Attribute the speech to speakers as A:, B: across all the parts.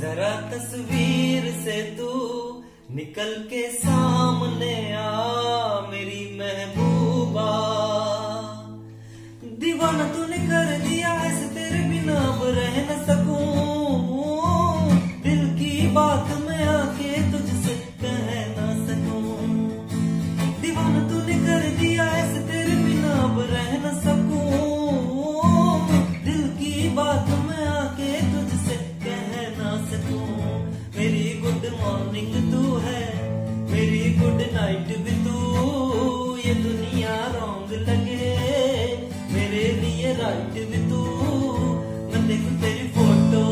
A: जरा तस्वीर से तू निकल के सामने नाइट भी तू ये दुनिया रॉन्ग लगे मेरे लिए राइट भी तू मैं देखूं तेरी फोटो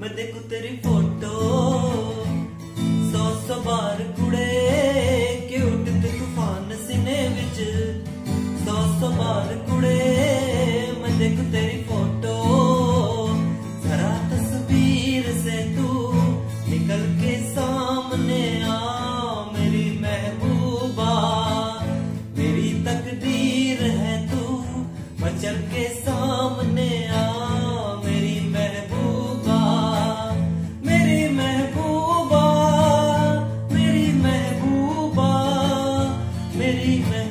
A: मैं देखूं तेरी फोटो सौ सौ बार कुड़े के उठते तूफान सीने विच सौ सौ बार कुड़े मैं देखूं तेरी चल के सामने आ मेरी महबूबा मेरी महबूबा मेरी महबूबा मेरी महबूबा।